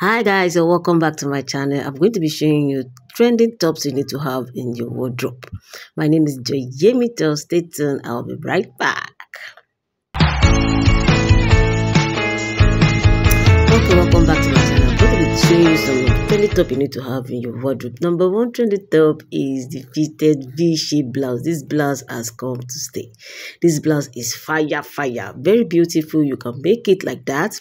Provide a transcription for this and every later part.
Hi guys and welcome back to my channel. I'm going to be showing you trending tops you need to have in your wardrobe. My name is Joyemi Stay tuned. I'll be right back. Top you need to have in your wardrobe. Number one trendy top is the fitted V-shaped blouse. This blouse has come to stay. This blouse is fire, fire. Very beautiful. You can make it like that.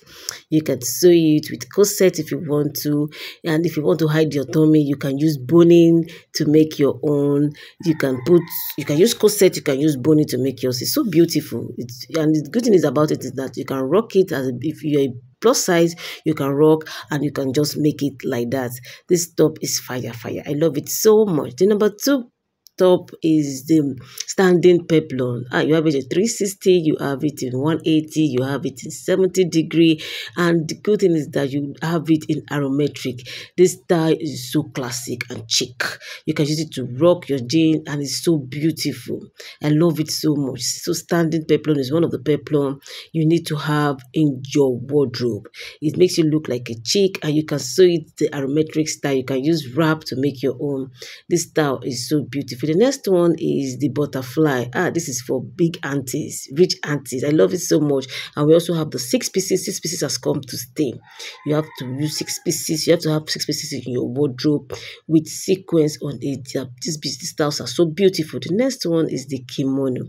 You can sew it with corset if you want to. And if you want to hide your tummy, you can use boning to make your own. You can put, you can use corset, you can use boning to make yours. It's so beautiful. It's, and the good thing is about it is that you can rock it as if you're a plus size you can rock and you can just make it like that. This top is fire fire. I love it so much. The number two top is the standing peplum. Ah, you have it at 360, you have it in 180, you have it in 70 degree. And the good thing is that you have it in aromatic. This style is so classic and chic. You can use it to rock your jean and it's so beautiful. I love it so much. So standing peplum is one of the peplum you need to have in your wardrobe. It makes you look like a chic and you can sew it the aromatic style. You can use wrap to make your own. This style is so beautiful. The next one is the butterfly. Ah, this is for big aunties, rich aunties. I love it so much. And we also have the six pieces. Six pieces has come to stay. You have to use six pieces. You have to have six pieces in your wardrobe with sequins on it. These, these styles are so beautiful. The next one is the kimono.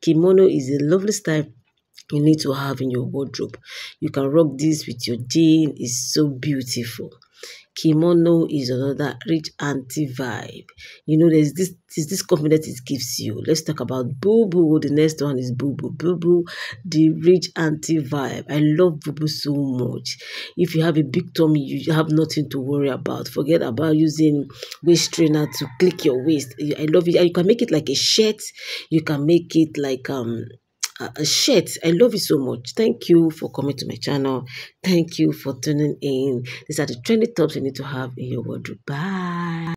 Kimono is a lovely style you need to have in your wardrobe. You can rock this with your jean. It's so beautiful. Kimono is another rich auntie vibe. You know, there's this there's this confidence it gives you. Let's talk about Boo Boo. The next one is Boo Boo. Boo Boo, the rich auntie vibe. I love Boo Boo so much. If you have a big tummy, you have nothing to worry about. Forget about using waist trainer to click your waist. I love it. You can make it like a shirt. You can make it like um Uh, a shirt. I love you so much. Thank you for coming to my channel. Thank you for tuning in. These are the trendy tops you need to have in your wardrobe. Bye.